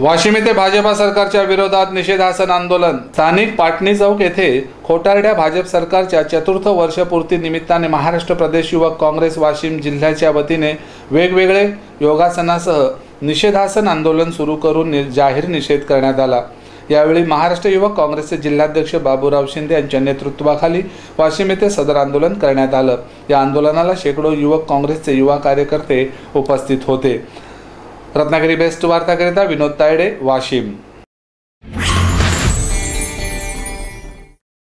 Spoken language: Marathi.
वाशिम येथे भाजपा सरकारच्या विरोधात निषेधासन आंदोलन. स्थानिक पाटणी चौक येथे खोटारड्या भाजप सरकारच्या चतुर्थ वर्षपूर्ती निमित्ताने महाराष्ट्र प्रदेश युवक काँग्रेस वाशिम जिल्ह्याच्या वतीने वेगवेगळे योगासनासह निषेधासन आंदोलन सुरू करून नि- जाहीर निषेध करण्यात आला. यावेळी महाराष्ट्र युवक काँग्रेसचे जिल्हाध्यक्ष बाबूराव शिंदे यांच्या नेतृत्वाखाली वाशिम येथे सदर आंदोलन करण्यात आलं. या आंदोलनाला शेकडो युवक काँग्रेसचे युवा कार्यकर्ते उपस्थित होते. रत्नागिरी बेस्ट वार्ताकरिता विनोद तायडे वाशिम.